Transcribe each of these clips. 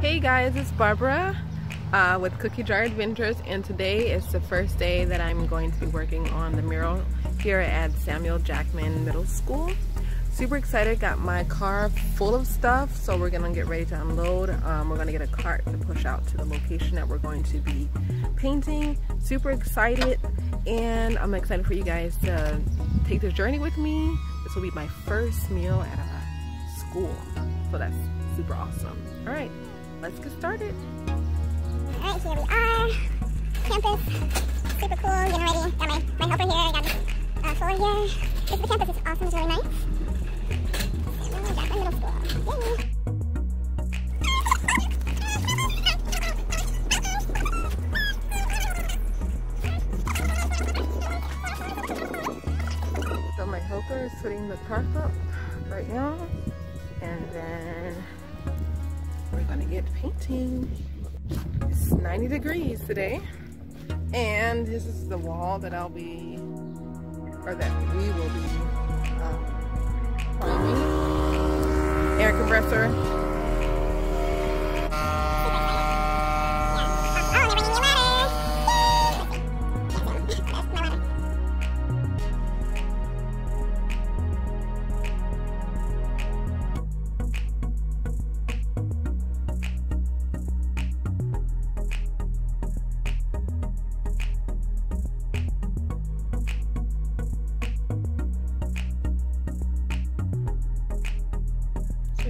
Hey guys, it's Barbara uh, with Cookie Jar Adventures and today is the first day that I'm going to be working on the mural here at Samuel Jackman Middle School. Super excited, got my car full of stuff so we're gonna get ready to unload. Um, we're gonna get a cart to push out to the location that we're going to be painting. Super excited and I'm excited for you guys to take this journey with me. This will be my first meal at a school so that's super awesome. All right let's get started. Alright, here we are. Campus. Super cool, getting ready. Got my, my helper here, got this uh, floor here. This is the campus, it's awesome, it's really nice. It's 90 degrees today. And this is the wall that I'll be, or that we will be um, priming. Air compressor.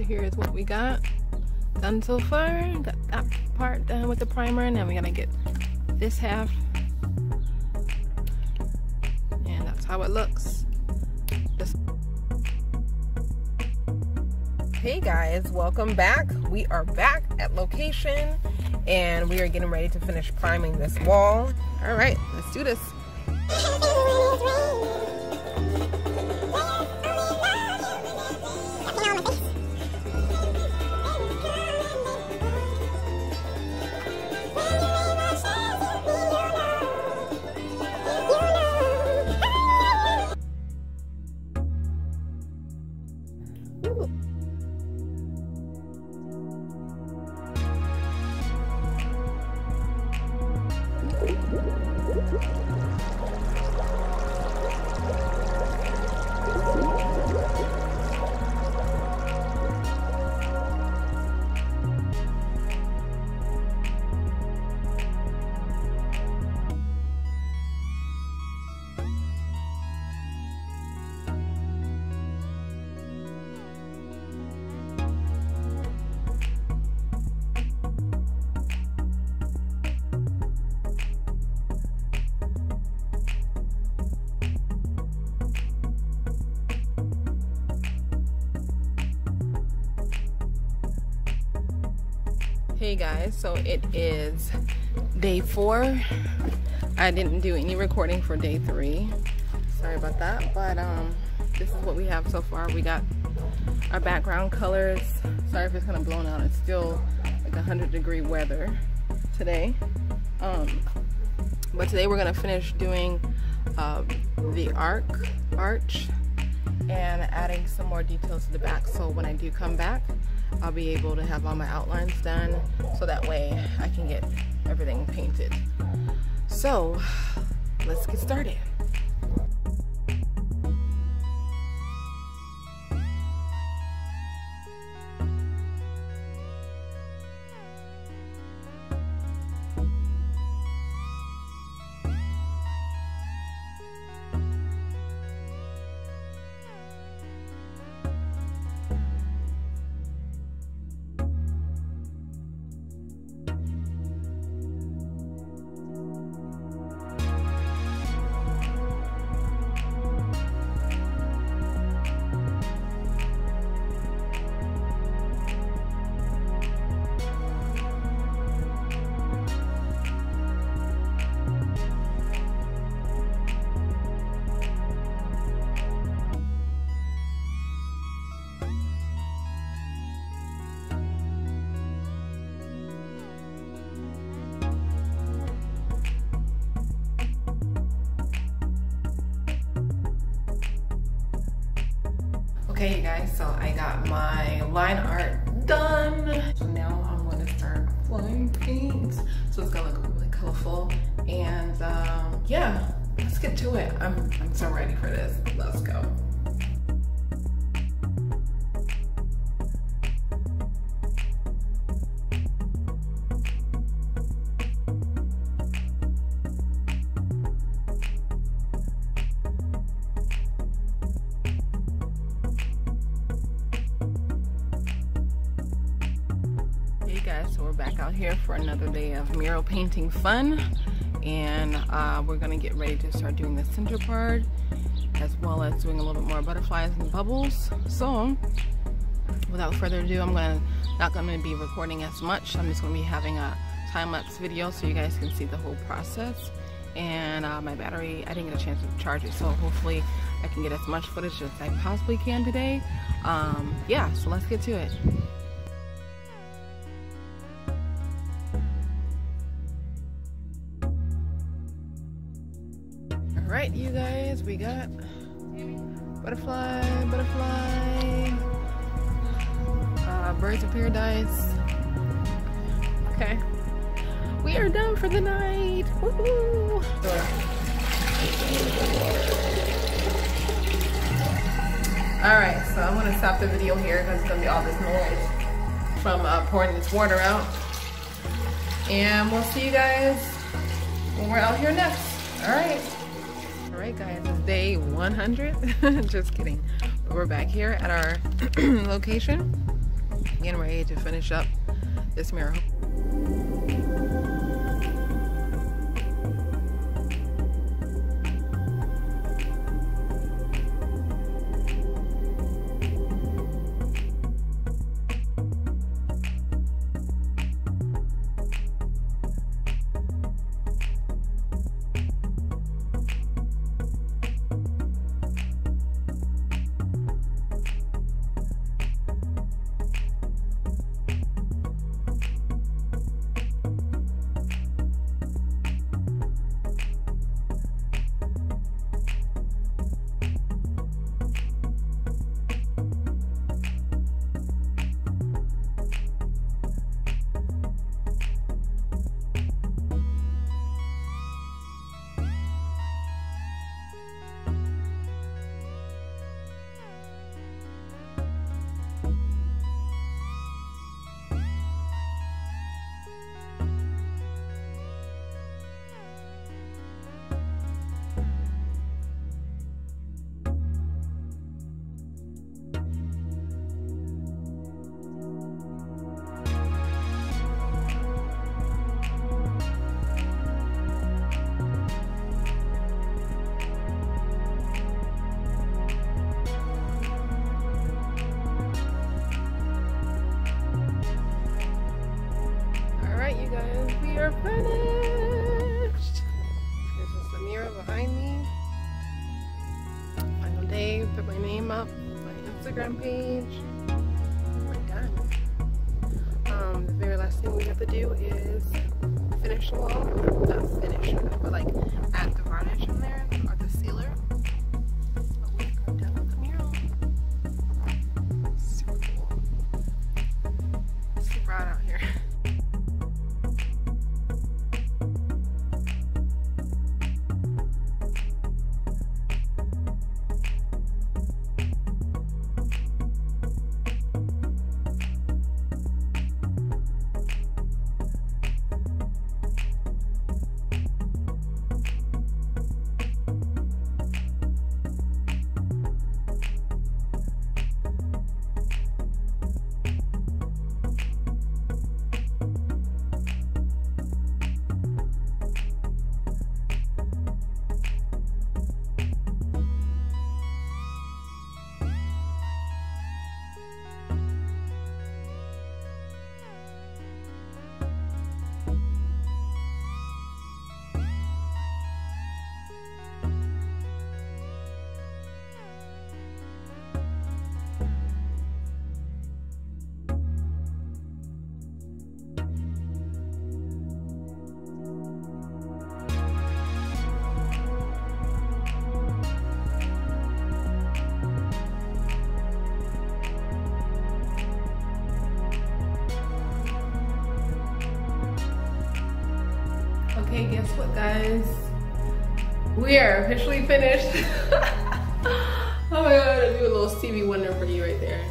Here is what we got done so far. Got that part done with the primer and then we're gonna get this half. And that's how it looks. Hey guys, welcome back. We are back at location and we are getting ready to finish priming this wall. All right, let's do this. Ooh. Hey guys. So it is day four. I didn't do any recording for day three. Sorry about that. But um this is what we have so far. We got our background colors. Sorry if it's kind of blown out. It's still like 100 degree weather today. Um but today we're gonna finish doing uh, the arc arch and adding some more details to the back. So when I do come back I'll be able to have all my outlines done so that way I can get everything painted. So let's get started. Okay, you guys, so I got my line art done. So now I'm gonna start flying paint. So it's gonna look really colorful. And um, yeah, let's get to it. I'm, I'm so ready for this. Let's go. So we're back out here for another day of mural painting fun. And uh, we're gonna get ready to start doing the center part as well as doing a little bit more butterflies and bubbles. So without further ado I'm gonna not gonna be recording as much. I'm just gonna be having a time-lapse video so you guys can see the whole process. And uh, my battery I didn't get a chance to charge it so hopefully I can get as much footage as I possibly can today. Um, yeah so let's get to it right, you guys, we got butterfly, butterfly, uh, birds of paradise. Okay, we are done for the night. Woohoo! All right, so I'm gonna stop the video here because it's gonna be all this noise from uh, pouring this water out. And we'll see you guys when we're out here next. All right. All right, guys, it's day 100. Just kidding. We're back here at our location, getting ready to finish up this mural. Are finished. This is the mirror behind me. Final day, put my name up, my Instagram page. We're done. Um, the very last thing we have to do is finish the wall. Not finish, but like add the varnish Okay, guess what guys? We are officially finished. oh my god, I do a little Stevie Wonder for you right there.